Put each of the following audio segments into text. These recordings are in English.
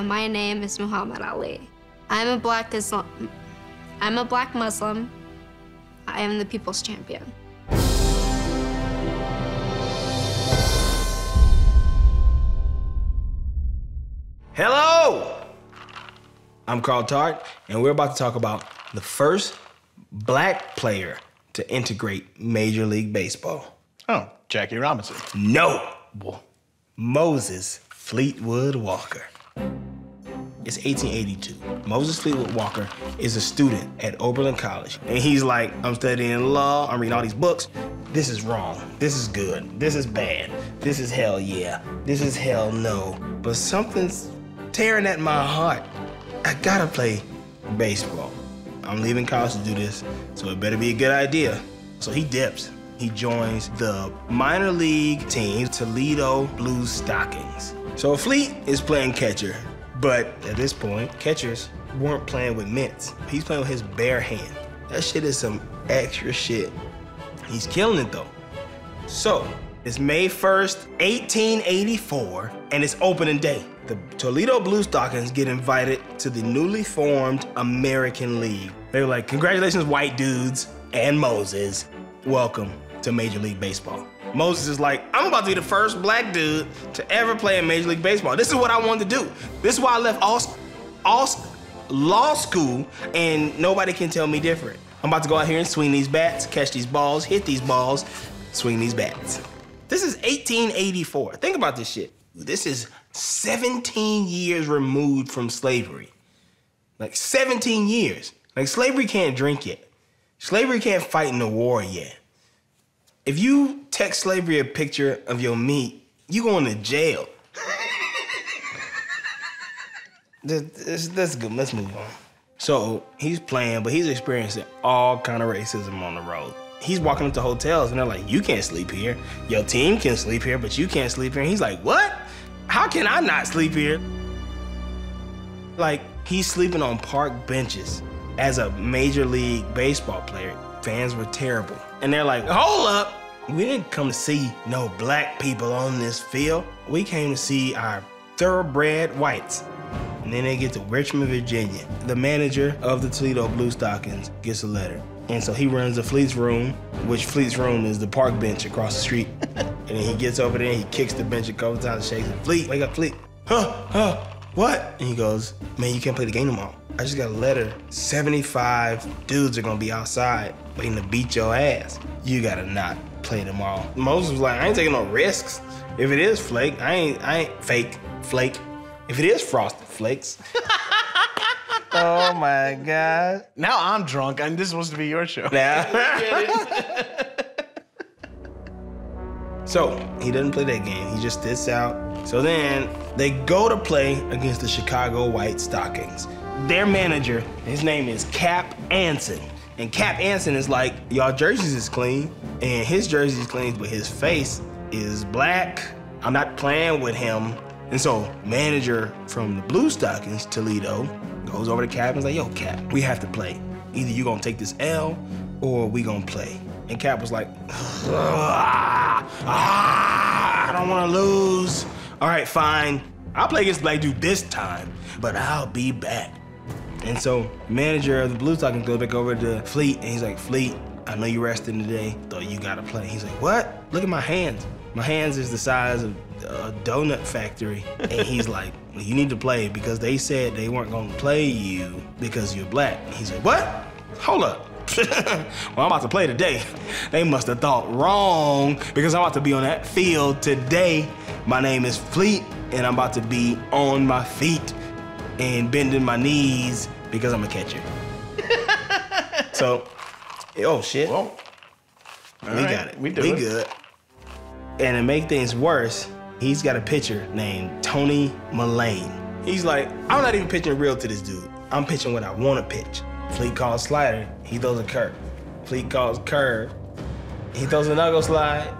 Uh, my name is Muhammad Ali. I'm a black Islam. I'm a black Muslim. I am the people's champion. Hello! I'm Carl Tart, and we're about to talk about the first black player to integrate Major League Baseball. Oh, Jackie Robinson. No! Moses Fleetwood Walker. It's 1882. Moses Fleetwood Walker is a student at Oberlin College. And he's like, I'm studying law, I'm reading all these books. This is wrong. This is good. This is bad. This is hell yeah. This is hell no. But something's tearing at my heart. I gotta play baseball. I'm leaving college to do this, so it better be a good idea. So he dips. He joins the minor league team, Toledo Blue Stockings. So Fleet is playing catcher, but at this point, catchers weren't playing with mitts. He's playing with his bare hand. That shit is some extra shit. He's killing it though. So, it's May 1st, 1884, and it's opening day. The Toledo Blue Stockings get invited to the newly formed American League. They were like, congratulations, white dudes and Moses. Welcome to Major League Baseball. Moses is like, I'm about to be the first black dude to ever play in Major League Baseball. This is what I wanted to do. This is why I left all, all law school, and nobody can tell me different. I'm about to go out here and swing these bats, catch these balls, hit these balls, swing these bats. This is 1884. Think about this shit. This is 17 years removed from slavery. Like 17 years. Like slavery can't drink yet. Slavery can't fight in the war yet. If you text slavery a picture of your meat, you going to jail. this, that's good. Let's move on. So he's playing, but he's experiencing all kind of racism on the road. He's walking up to hotels and they're like, you can't sleep here. Your team can sleep here, but you can't sleep here. And he's like, what? How can I not sleep here? Like, he's sleeping on park benches as a major league baseball player. Fans were terrible. And they're like, hold up. We didn't come to see no black people on this field. We came to see our thoroughbred whites. And then they get to Richmond, Virginia. The manager of the Toledo Blue Stockings gets a letter. And so he runs to Fleet's room, which Fleet's room is the park bench across the street. and then he gets over there, he kicks the bench a couple times, shakes it. Fleet, wake up, Fleet. Huh, huh, what? And he goes, man, you can't play the game tomorrow. I just got a letter. 75 dudes are gonna be outside waiting to beat your ass. You gotta not play tomorrow. Moses was like, I ain't taking no risks. If it is flake, I ain't, I ain't fake flake. If it is frosted flakes. oh my God. Now I'm drunk, and this is supposed to be your show. Now. so he doesn't play that game. He just sits out. So then they go to play against the Chicago White Stockings. Their manager, his name is Cap Anson. And Cap Anson is like, y'all jerseys is clean, and his jersey is clean, but his face is black. I'm not playing with him. And so manager from the Blue Stockings, Toledo, goes over to Cap and is like, yo, Cap, we have to play. Either you gonna take this L or we gonna play. And Cap was like, ah, I don't wanna lose. All right, fine. I'll play against Black Dude this time, but I'll be back. And so manager of the Blue Stockings goes back over to Fleet and he's like, Fleet, I know you're resting today, though you gotta play. He's like, what? Look at my hands. My hands is the size of a donut factory. and he's like, you need to play because they said they weren't gonna play you because you're black. He's like, what? Hold up. well, I'm about to play today. They must have thought wrong because I'm about to be on that field today. My name is Fleet, and I'm about to be on my feet and bending my knees because I'm a catcher. so, oh shit. Well, we right, got it. we do we it. good. And to make things worse, he's got a pitcher named Tony Mullane. He's like, I'm not even pitching real to this dude. I'm pitching what I want to pitch. Fleet calls slider, he throws a curve. Fleet calls curve, he throws a knuckle slide.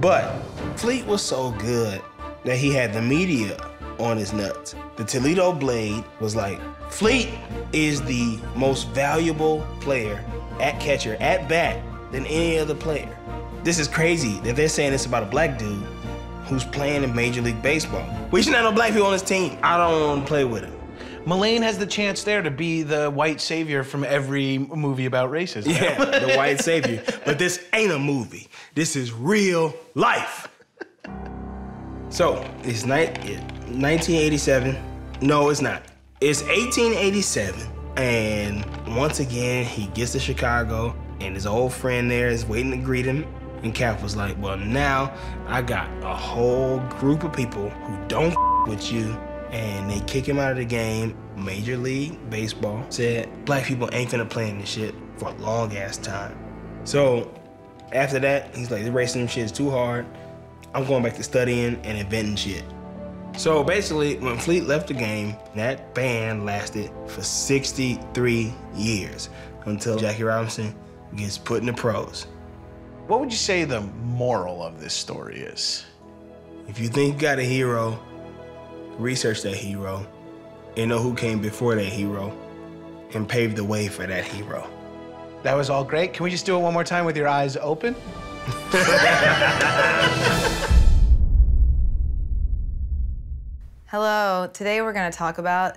But Fleet was so good that he had the media on his nuts. The Toledo Blade was like, Fleet is the most valuable player at catcher, at bat, than any other player. This is crazy that they're saying this about a black dude who's playing in Major League Baseball. We should not have no black people on this team. I don't want to play with him. Mullane has the chance there to be the white savior from every movie about racism. Yeah, the white savior. But this ain't a movie. This is real life. So, it's ni- 1987. No, it's not. It's 1887. And once again, he gets to Chicago, and his old friend there is waiting to greet him. And Cap was like, Well, now I got a whole group of people who don't with you, and they kick him out of the game. Major League Baseball said black people ain't finna play in this shit for a long ass time. So after that, he's like, the racism shit is too hard. I'm going back to studying and inventing shit. So basically, when Fleet left the game, that band lasted for 63 years until Jackie Robinson gets put in the pros. What would you say the moral of this story is? If you think you got a hero, research that hero and know who came before that hero and paved the way for that hero. That was all great. Can we just do it one more time with your eyes open? Hello, today we're going to talk about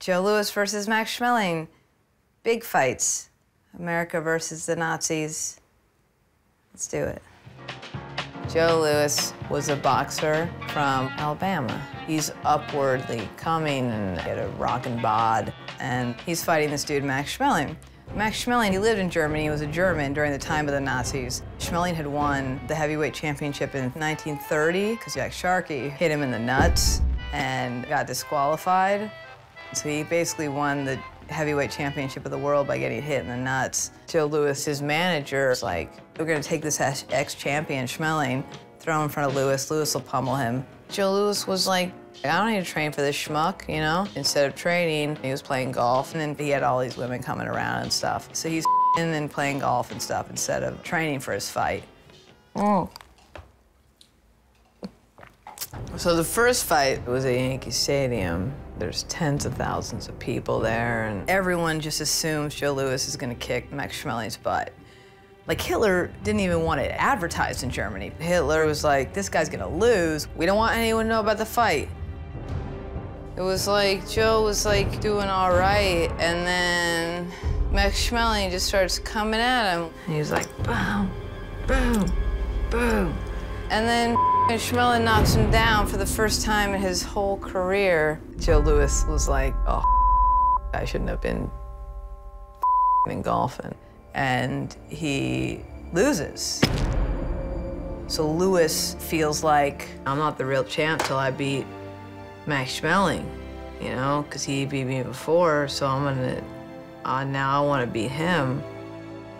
Joe Louis versus Max Schmeling. Big fights. America versus the Nazis. Let's do it. Joe Louis was a boxer from Alabama. He's upwardly coming and he had a rockin' bod, and he's fighting this dude, Max Schmeling. Max Schmeling, he lived in Germany. He was a German during the time of the Nazis. Schmeling had won the heavyweight championship in 1930 because Jack Sharkey hit him in the nuts and got disqualified. So he basically won the heavyweight championship of the world by getting hit in the nuts. Joe Louis, his manager, was like, we're gonna take this ex-champion Schmeling, throw him in front of Louis. Louis will pummel him. Joe Louis was like, I don't need to train for this schmuck, you know? Instead of training, he was playing golf, and then he had all these women coming around and stuff. So he's and then playing golf and stuff instead of training for his fight. Oh. So the first fight was at Yankee Stadium. There's tens of thousands of people there, and everyone just assumes Joe Louis is gonna kick Max Schmeling's butt. Like Hitler didn't even want it advertised in Germany. Hitler was like, this guy's gonna lose. We don't want anyone to know about the fight. It was like Joe was like doing all right, and then Max Schmeling just starts coming at him. And he was like, boom, boom, boom. And then Schmeling knocks him down for the first time in his whole career. Joe Louis was like, oh, I shouldn't have been in golfing. And he loses. So Louis feels like, I'm not the real champ till I beat Max Schmeling, you know, because he beat me before, so I'm gonna, uh, now I wanna beat him.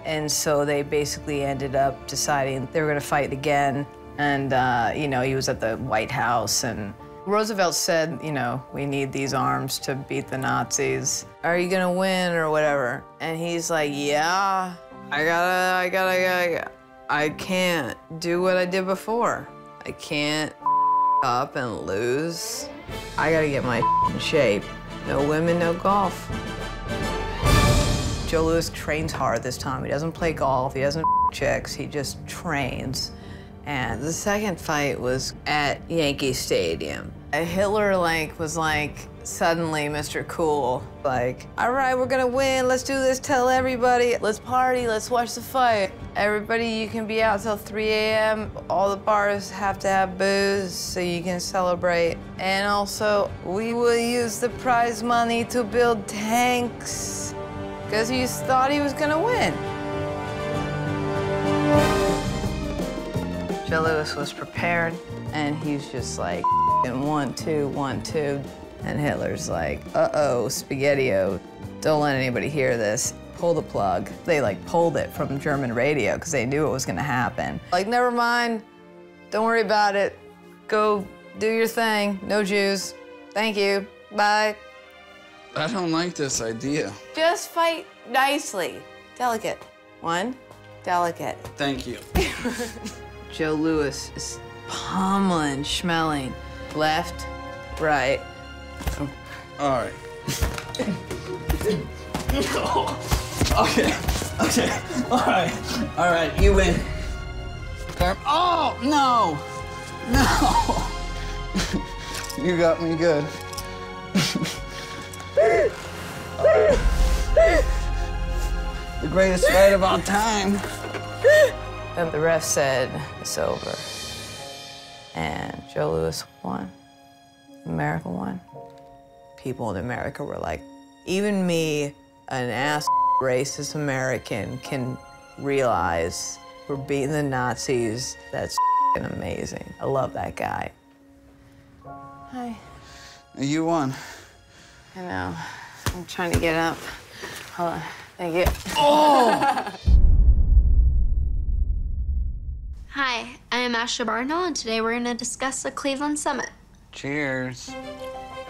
And so they basically ended up deciding they were gonna fight again. And, uh, you know, he was at the White House and Roosevelt said, you know, we need these arms to beat the Nazis. Are you gonna win or whatever? And he's like, yeah, I gotta, I gotta, I gotta, I can't do what I did before. I can't up and lose. I gotta get my in shape. No women, no golf. Joe Louis trains hard this time. He doesn't play golf, he doesn't chicks, he just trains. And the second fight was at Yankee Stadium. A Hitler like was like suddenly Mr. Cool. Like, all right, we're gonna win. Let's do this. Tell everybody. Let's party. Let's watch the fight. Everybody, you can be out till 3 a.m. All the bars have to have booze so you can celebrate. And also, we will use the prize money to build tanks because he thought he was gonna win. Joe Louis was prepared, and he's just like, and one, two, one, two. And Hitler's like, uh-oh, spaghetti-o. Don't let anybody hear this. Pull the plug. They like pulled it from German radio because they knew it was gonna happen. Like, never mind, don't worry about it. Go do your thing, no Jews. Thank you, bye. I don't like this idea. Just fight nicely. Delicate. One, delicate. Thank you. Joe Louis is pummeling, Schmeling. Left, right. Oh. All right. okay, okay, all right, all right, you win. Oh, no! No. you got me good. the greatest fight of all time. Then the ref said, it's over. And Joe Louis won. America won. People in America were like, even me, an ass racist American, can realize we're beating the Nazis. That's amazing. I love that guy. Hi. You won. I know. I'm trying to get up. Hold on. Thank you. Oh! Hi, I am Ashley Barnell, and today we're going to discuss the Cleveland Summit. Cheers.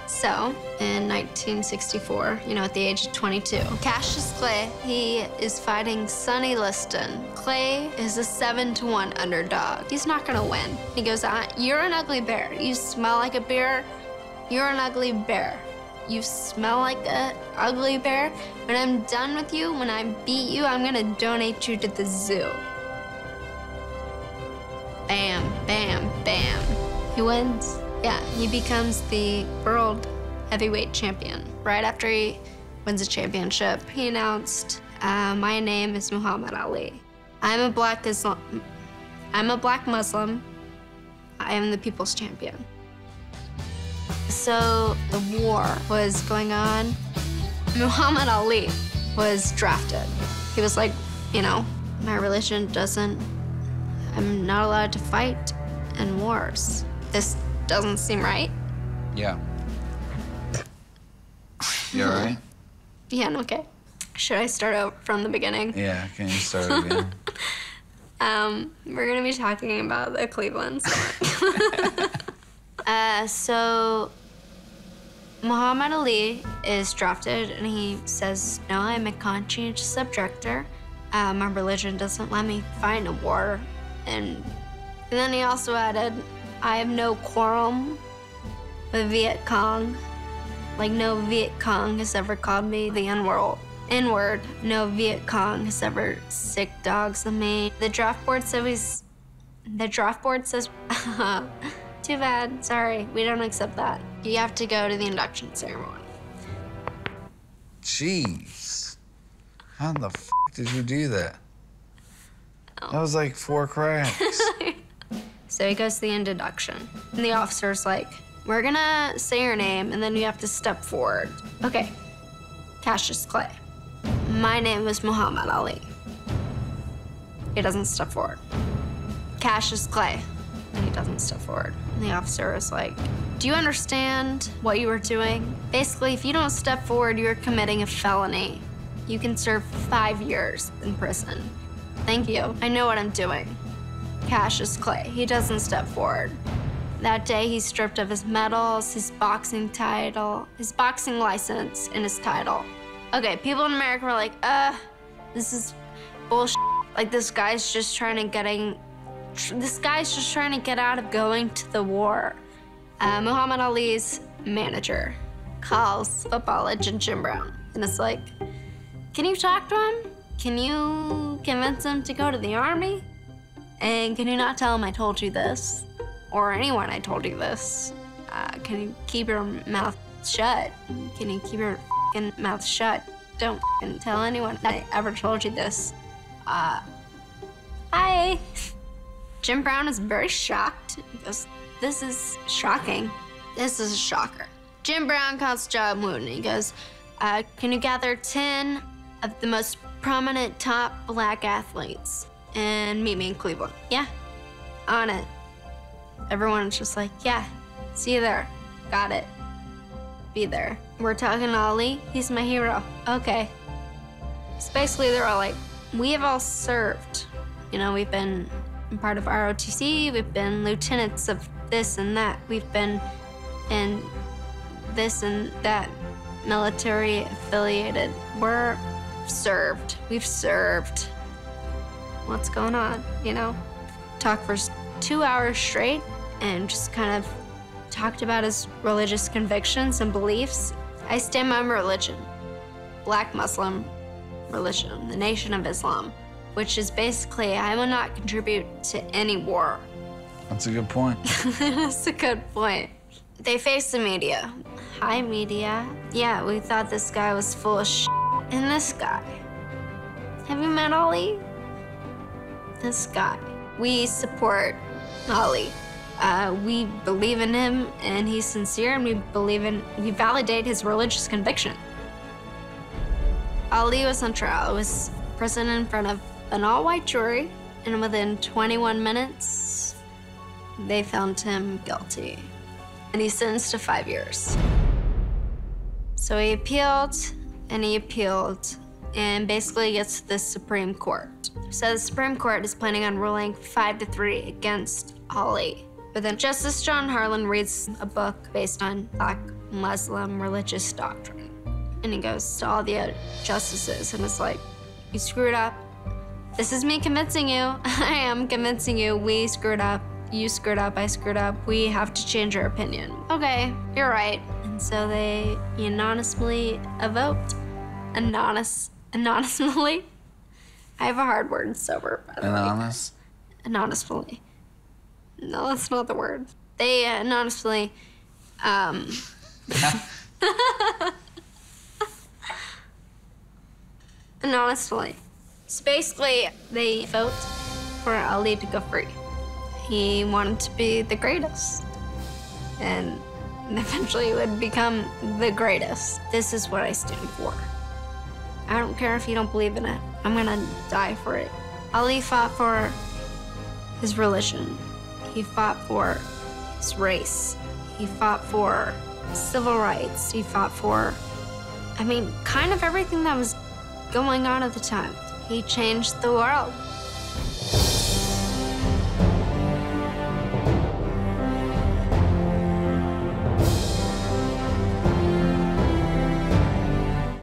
So, in 1964, you know, at the age of 22, Cassius Clay, he is fighting Sonny Liston. Clay is a 7 to 1 underdog. He's not gonna win. He goes on, You're an ugly bear. You smell like a bear. You're an ugly bear. You smell like an ugly bear. When I'm done with you, when I beat you, I'm gonna donate you to the zoo. Bam, bam, bam. He wins. Yeah, he becomes the world heavyweight champion. Right after he wins a championship, he announced, uh, "My name is Muhammad Ali. I'm a black Islam. I'm a black Muslim. I am the people's champion." So the war was going on. Muhammad Ali was drafted. He was like, you know, my religion doesn't I'm not allowed to fight in wars. This doesn't seem right. Yeah. You all right? Yeah, I'm okay. Should I start out from the beginning? Yeah, can you start again? Um, we're gonna be talking about the Cleveland Summit. uh, so Muhammad Ali is drafted, and he says, "No, I'm a conscientious objector. Uh, my religion doesn't let me fight in a war." And, and then he also added, "I have no quorum with Viet Cong. Like no Viet Cong has ever called me the N-word. N-word. No Viet Cong has ever sick dogs on me. The draft board says the draft board says too bad. Sorry, we don't accept that. You have to go to the induction ceremony. Jeez. How the f did you do that? That was like four cracks. So he goes to the induction, and the officer's like, "We're gonna say your name, and then you have to step forward." Okay. Cassius Clay. My name is Muhammad Ali. He doesn't step forward. Cassius Clay. And he doesn't step forward. And the officer is like, Do you understand what you are doing? Basically, if you don't step forward, you're committing a felony. You can serve five years in prison. Thank you. I know what I'm doing. Cassius Clay. He doesn't step forward. That day, he's stripped of his medals, his boxing title, his boxing license, and his title. Okay, people in America were like, uh, this is bullshit. Like, this guy's just trying to getting, this guy's just trying to get out of going to the war. Uh, Muhammad Ali's manager calls football legend Jim Brown, and it's like, can you talk to him? Can you convince him to go to the army? And can you not tell him I told you this? Or anyone I told you this? Uh, can you keep your mouth shut? Can you keep your mouth shut? Don't tell anyone I ever told you this. Uh, hi. Jim Brown is very shocked. He goes, This is shocking. This is a shocker. Jim Brown calls Joe Wooten. He goes, uh, Can you gather 10 of the most prominent top black athletes and meet me in Cleveland? Yeah, on it. Everyone's just like, Yeah, see you there. Got it. Be there. We're talking Ali. He's my hero. Okay. So basically, they're all like, We have all served. You know, we've been part of ROTC, we've been lieutenants of this and that, we've been in this and that military affiliated. We're served. We've served. What's going on? You know? Talked for two hours straight and just kind of talked about his religious convictions and beliefs. I stand by my religion, Black Muslim religion, the Nation of Islam, which is basically I will not contribute to any war That's a good point. That's a good point. They face the media. Hi, media. Yeah, we thought this guy was full of shit. And this guy. Have you met Ali? This guy. We support Ali. Uh, we believe in him, and he's sincere, and we believe in, we validate his religious conviction. Ali was on trial, was presented in front of an all white jury, and within 21 minutes, they found him guilty. And he's sentenced to five years. So he appealed, and he appealed, and basically gets to the Supreme Court. So the Supreme Court is planning on ruling five to three against Ali. But then Justice John Harlan reads a book based on black Muslim religious doctrine. And he goes to all the justices and is like, You screwed up. This is me convincing you. I am convincing you. We screwed up. You screwed up. I screwed up. We have to change our opinion. Okay, you're right. And so they unanimously vote. Anonymous. Anonymously. I have a hard word sober, by the And way. honest. Anonymously. No, that's not the word. They anonymously, um, anonymously. So basically, they vote for Ali to go free. He wanted to be the greatest, and eventually would become the greatest. This is what I stand for. I don't care if you don't believe in it. I'm gonna die for it. Ali fought for his religion. He fought for his race. He fought for civil rights. He fought for, I mean, kind of everything that was going on at the time. He changed the world.